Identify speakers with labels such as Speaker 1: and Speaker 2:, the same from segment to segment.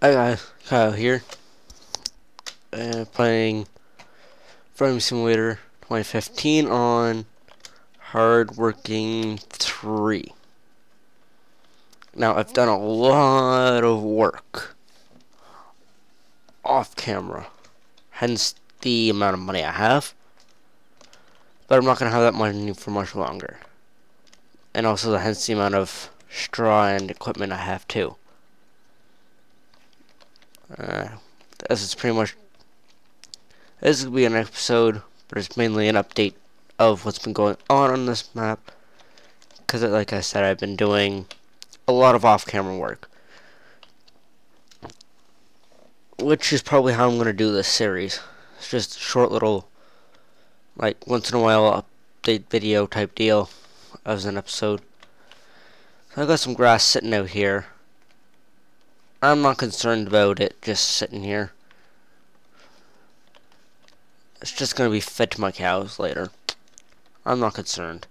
Speaker 1: Hi guys, Kyle here. Uh, playing Farming Simulator 2015 on Hardworking 3. Now, I've done a lot of work off camera, hence the amount of money I have. But I'm not going to have that money for much longer. And also, hence the amount of straw and equipment I have too. Uh, this is pretty much this will be an episode, but it's mainly an update of what's been going on on this map. Because, like I said, I've been doing a lot of off-camera work, which is probably how I'm going to do this series. It's just short little, like once in a while update video type deal as an episode. So I got some grass sitting out here. I'm not concerned about it just sitting here. It's just going to be fed to my cows later. I'm not concerned.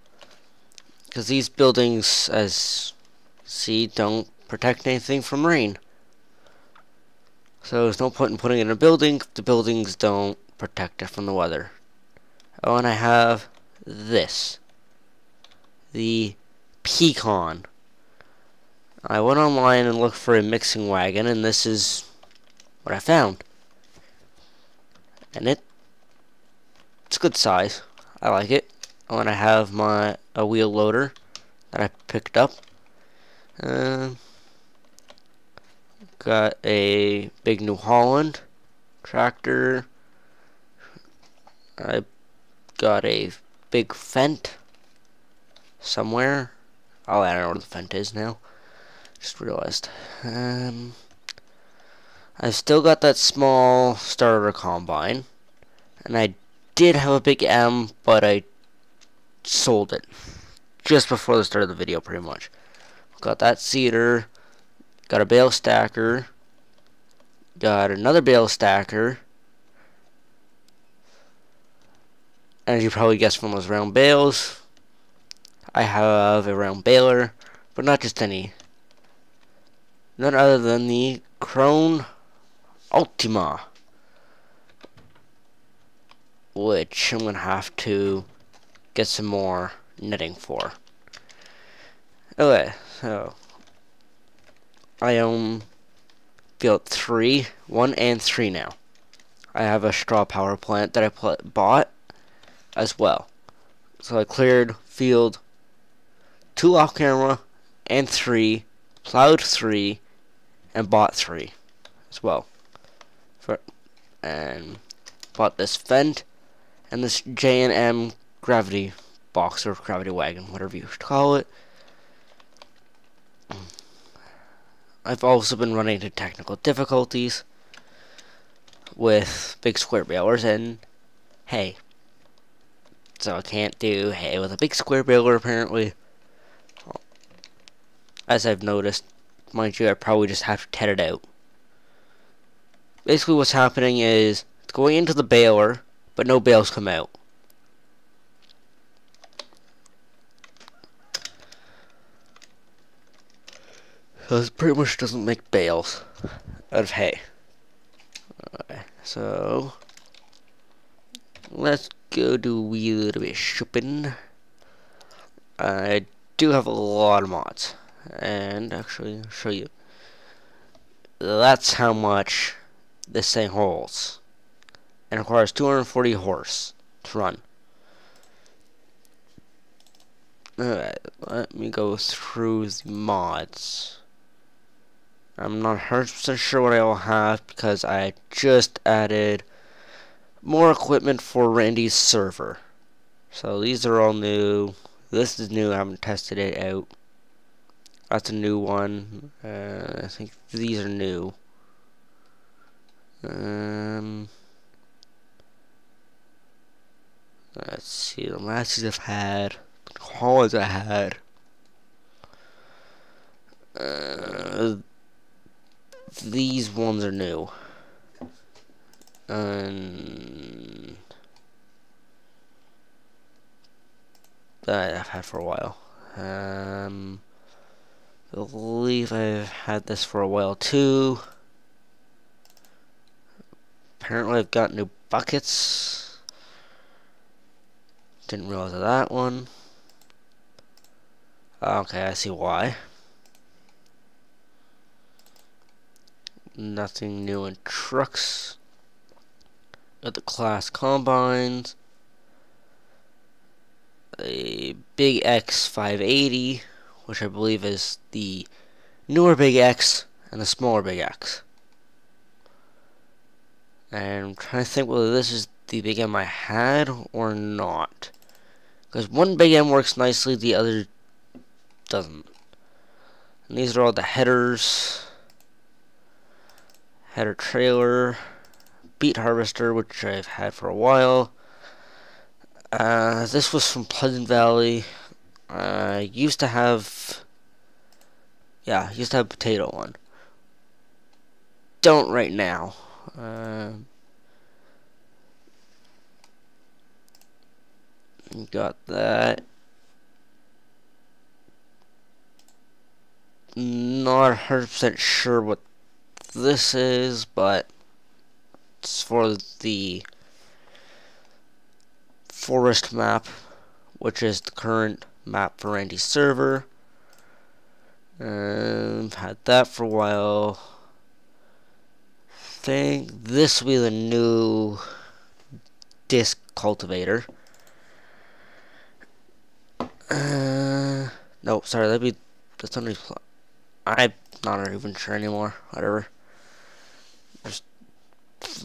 Speaker 1: Because these buildings, as see, don't protect anything from rain. So there's no point in putting it in a building the buildings don't protect it from the weather. Oh, and I have this. The Peecon. I went online and looked for a mixing wagon, and this is what I found. And it, it's good size. I like it. I want to have my a wheel loader that I picked up. Uh, got a big New Holland tractor. I got a big Fendt somewhere. Oh, I don't know where the Fendt is now. Just realized. Um, I've still got that small starter combine. And I did have a big M, but I sold it. Just before the start of the video, pretty much. Got that seeder. Got a bale stacker. Got another bale stacker. And As you probably guessed from those round bales, I have a round baler, but not just any none other than the Krone Ultima. Which I'm going to have to get some more knitting for. Okay, so I own built three, one and three now. I have a straw power plant that I bought as well. So I cleared field two off camera and three, plowed three, and bought three as well. For and bought this Fendt and this J&M gravity box or gravity wagon, whatever you call it. I've also been running into technical difficulties with big square balers and hay. So I can't do hay with a big square baler apparently. As I've noticed mind you, I probably just have to tet it out. Basically what's happening is, it's going into the baler, but no bales come out. So it pretty much doesn't make bales out of hay. Okay, so let's go do a little bit of shopping. I do have a lot of mods and actually show you. That's how much this thing holds. And requires 240 horse to run. Alright let me go through the mods. I'm not 100% sure what I will have because I just added more equipment for Randy's server. So these are all new. This is new. I haven't tested it out that's a new one. Uh, I think these are new. Um, let's see. The last I've had, calls I had. Uh, these ones are new. And that I've had for a while. Um, believe I've had this for a while too. apparently I've got new buckets. Didn't realize that one. Okay, I see why. Nothing new in trucks. Got the Claas combines. A Big X 580, which I believe is the newer Big X and the smaller Big X. And I'm trying to think whether this is the Big M I had or not. Because one Big M works nicely, the other doesn't. And these are all the headers. Header trailer. Beet harvester, which I've had for a while. Uh, this was from Pleasant Valley. I used to have... Yeah, used to have potato one. Don't right now. Uh, got that. Not 100% sure what this is, but it's for the forest map, which is the current map for Randy's server. Um, had that for a while. Think this will be the new disc cultivator. Uh, no, sorry, that'd be that's only. I'm not even sure anymore. Whatever.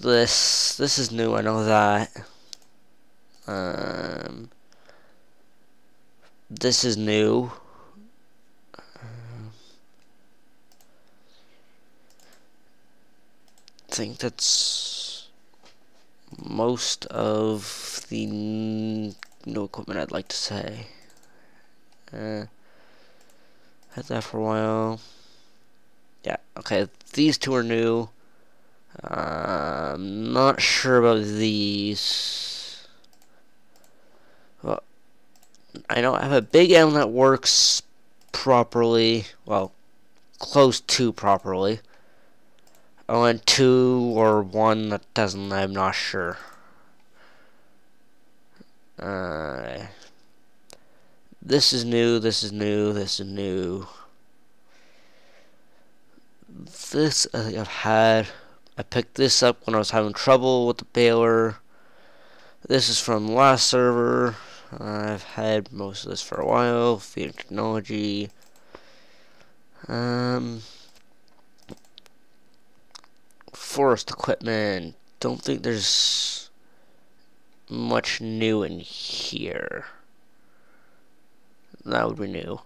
Speaker 1: This. This is new. I know that. Um, this is new. I think that's most of the new equipment I'd like to say. Uh, had that for a while. Yeah, okay, these two are new. Uh, I'm not sure about these. Well, I don't have a big M that works properly. Well, close to properly. Oh, and two or one that doesn't, I'm not sure. Uh, this is new, this is new, this is new. This uh, I've had. I picked this up when I was having trouble with the baler. This is from last server. I've had most of this for a while. Feeding technology. Um, forest equipment. Don't think there's much new in here. That would be new.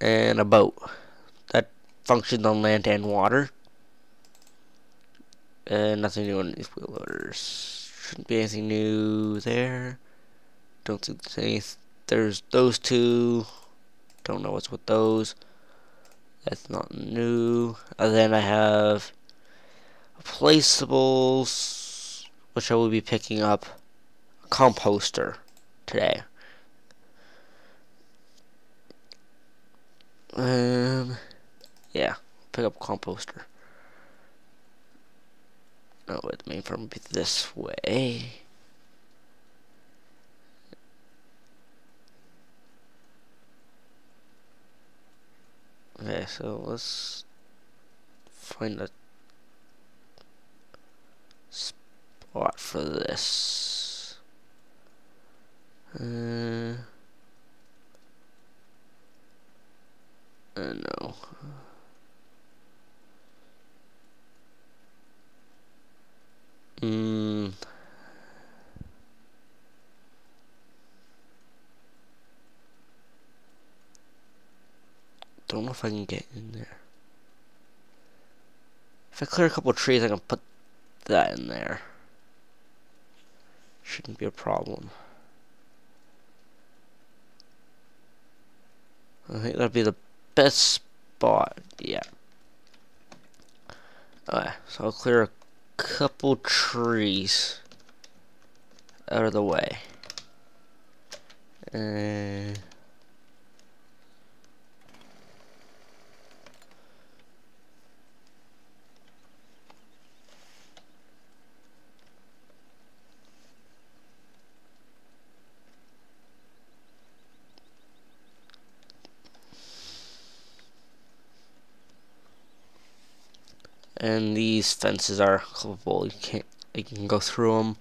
Speaker 1: And a boat. That functions on land and water. And nothing new on these wheel loaders. Shouldn't be anything new there. Don't think there's any. There's those two. Don't know what's with those. That's not new. And then I have placeables, which I will be picking up composter today. Um, yeah, pick up composter. Wait, the main be this way. Okay, so let's find a spot for this. Uh, uh, no. Mm. Don't know if I can get in there. If I clear a couple trees, I can put that in there. Shouldn't be a problem. I think that'd be the best spot. Yeah. Alright, so I'll clear a couple trees out of the way. And and these fences are clippable. You can't, you can go through them.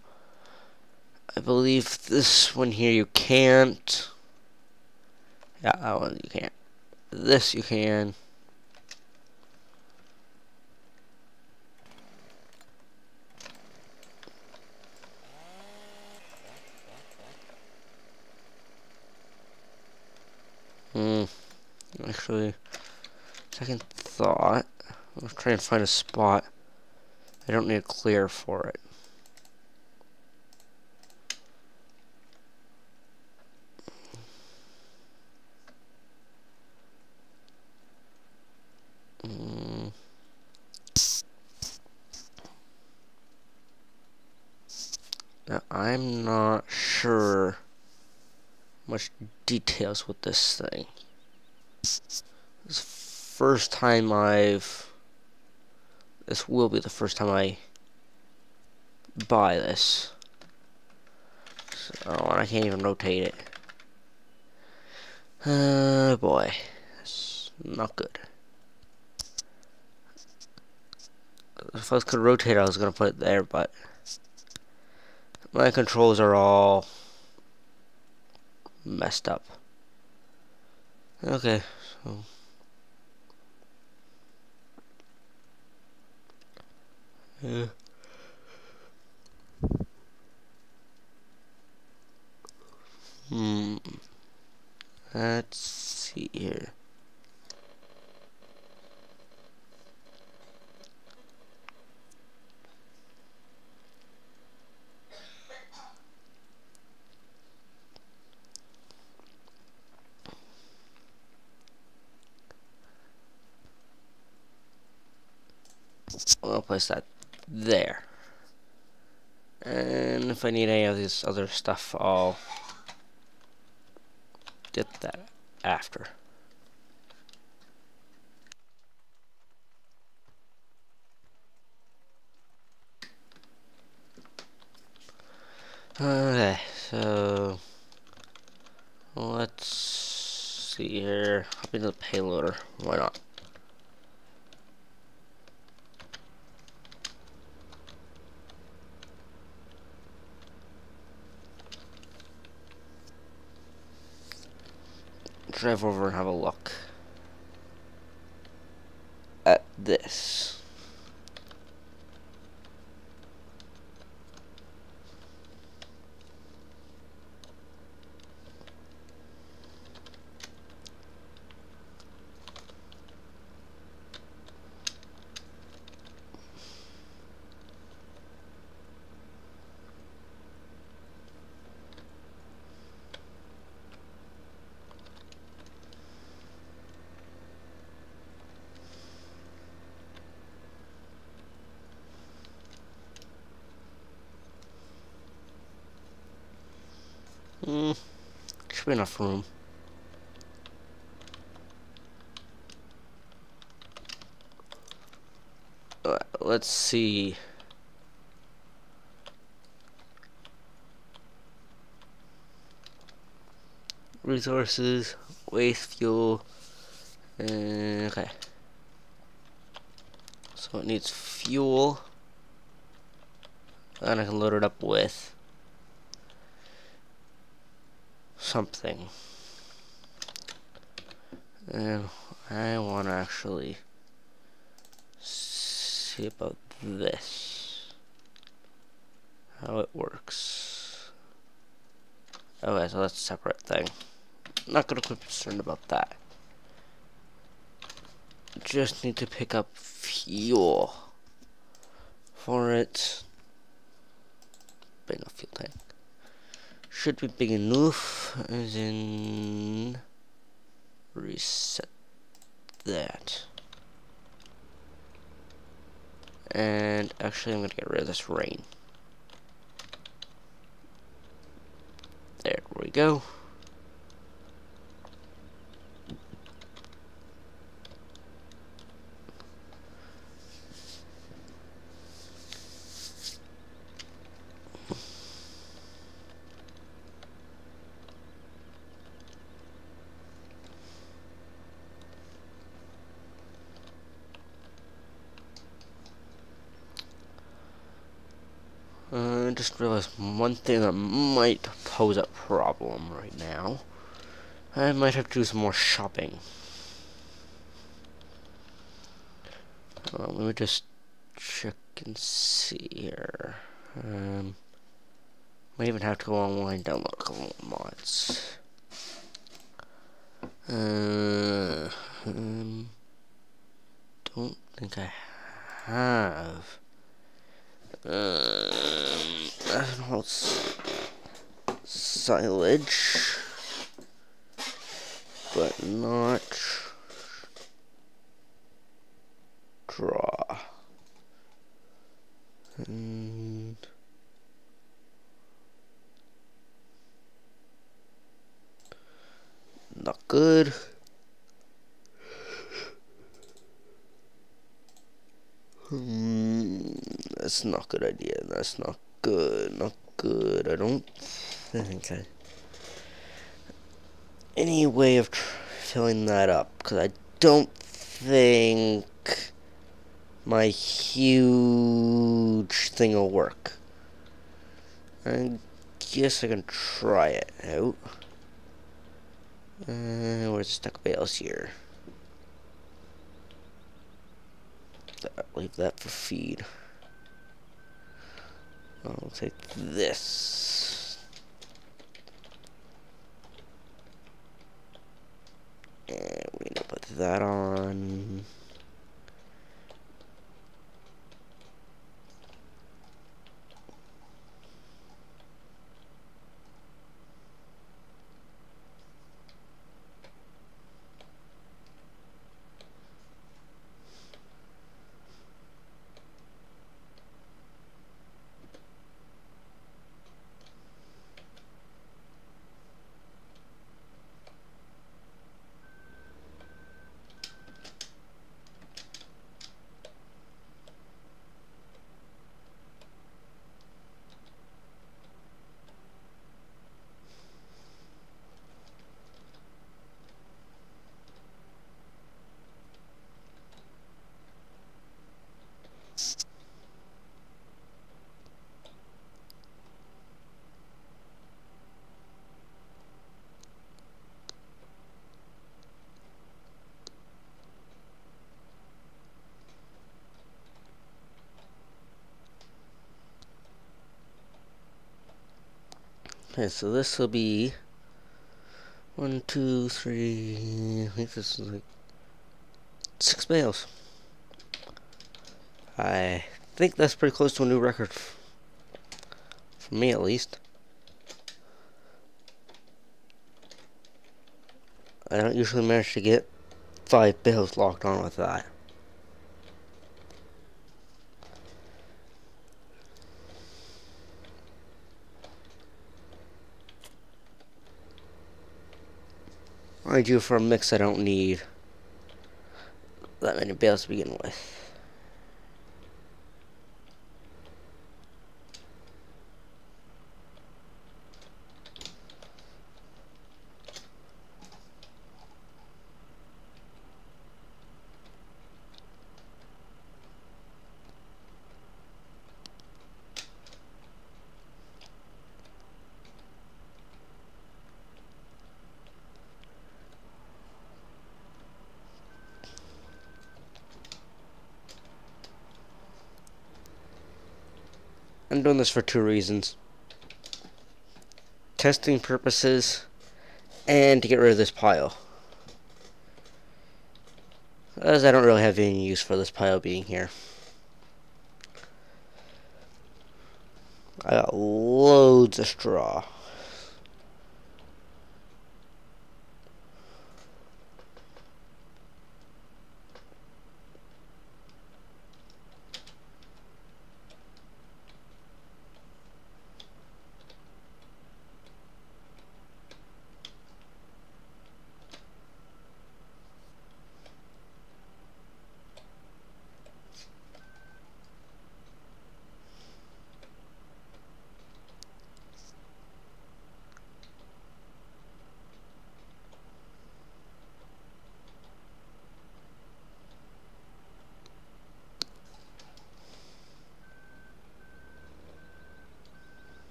Speaker 1: I believe this one here you can't. Yeah, that one you can't. This you can. Hmm. Actually, second thought. Let's try and find a spot. I don't need a clear for it. Mm. Now, I'm not sure much details with this thing. This first time I've this will be the first time I buy this. So, I can't even rotate it. Oh boy. Not good. If I could rotate I was going to put it there, but my controls are all messed up. Okay, so Hmm. Let's see here. I'll place that there. And if I need any of this other stuff, I'll get that after. Okay, so let's see here. Hop into the payloader. Why not? Drive over and have a look at this. Hmm, should be enough room. Uh, let's see. Resources, waste fuel, okay. So it needs fuel, and I can load it up with something. And I want to actually see about this. How it works. Okay, so that's a separate thing. not gonna be concerned about that. Just need to pick up fuel for it. Big enough fuel tank should be big enough as in reset that. And actually I'm gonna get rid of this rain. There we go just realized one thing that might pose a problem right now. I might have to do some more shopping. Uh, let me just check and see here. Um, might even have to go online download a couple mods. Uh, um, don't think I have. Um, it's silage, but not draw. And not good. That's not a good idea. That's not good. Not good. I don't think I... Any way of filling that up, because I don't think my huge thing will work. I guess I can try it out. Uh, where's the stuck bales here? leave that for feed. I'll take this. And we're gonna put that on. Okay, so this will be one, two, three. I think this is like six bales. I think that's pretty close to a new record. For me, at least. I don't usually manage to get five bales locked on with that. I do for a mix I don't need that many bales to begin with. I'm doing this for two reasons. Testing purposes and to get rid of this pile. As I don't really have any use for this pile being here. I got loads of straw.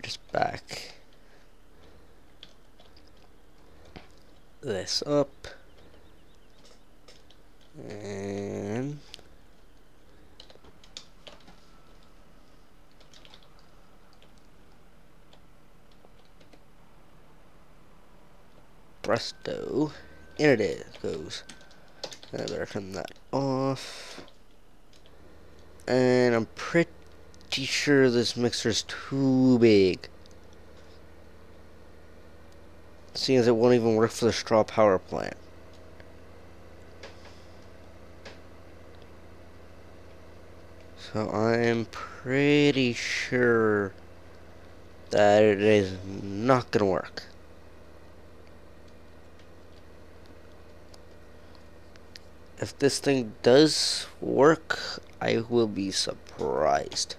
Speaker 1: Just back this up. And presto, in it is, goes. I better turn that off. And I'm pretty sure this mixer's too big. Seeing as it won't even work for the straw power plant. So I'm pretty sure that it is not going to work. If this thing does work, I will be surprised.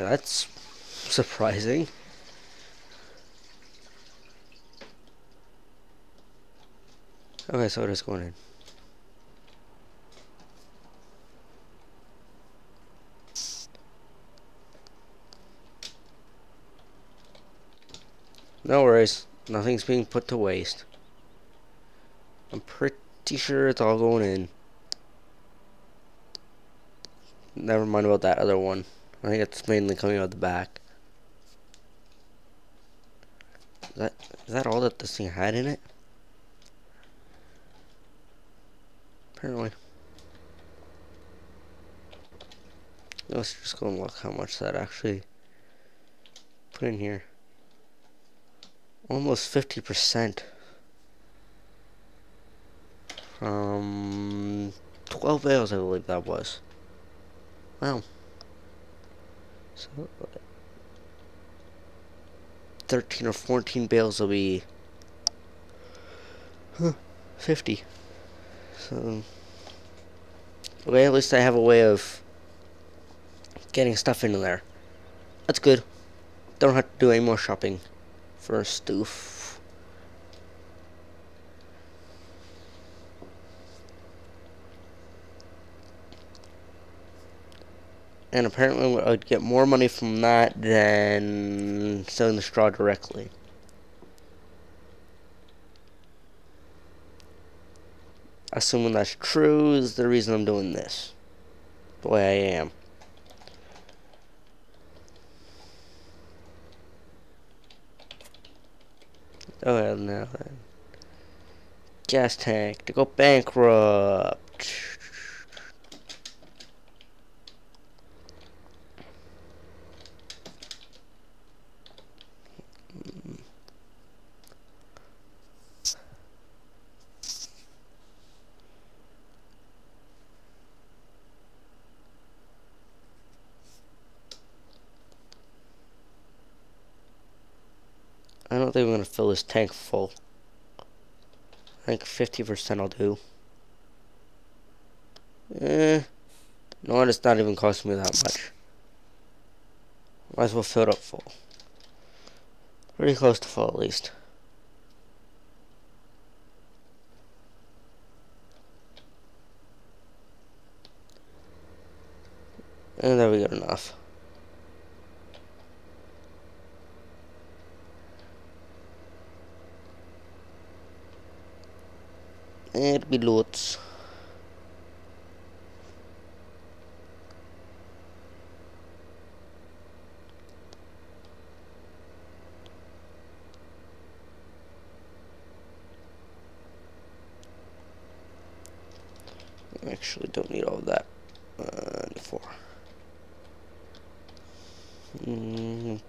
Speaker 1: Okay, that's surprising. Okay, so it is going in. No worries. Nothing's being put to waste. I'm pretty sure it's all going in. Never mind about that other one. I think it's mainly coming out the back. Is that is that all that this thing had in it? Apparently. Let's just go and look how much that actually put in here. Almost 50%. From 12 bales, I believe that was. Wow. So, 13 or 14 bales will be huh, 50. So, okay, at least I have a way of getting stuff into there. That's good. Don't have to do any more shopping for stuff. And apparently I'd get more money from that than selling the straw directly. Assuming that's true is the reason I'm doing this. The way I am. Oh hell no. Gas tank to go bankrupt. Don't think I'm going to fill this tank full. I think 50% will do. Eh. No, it's not even costing me that much. Might as well fill it up full. Pretty close to full at least. And there we got enough. Be loads actually don't need all that uh, before. Mm,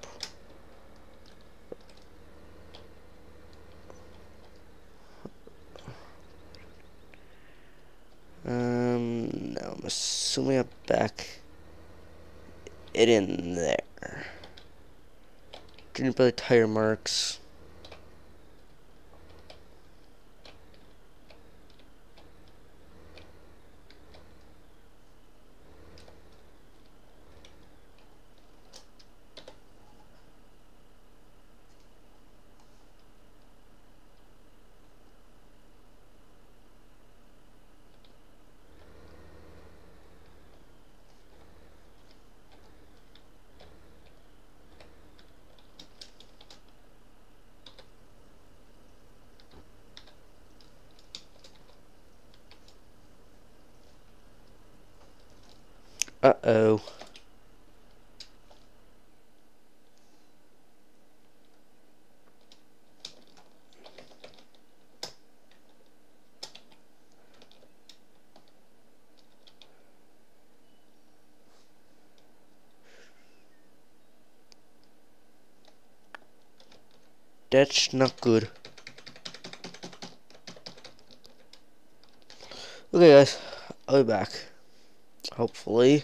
Speaker 1: assuming I back it in there. Junior Billy tire marks. Uh-oh. That's not good. Okay guys, I'll be back. Hopefully.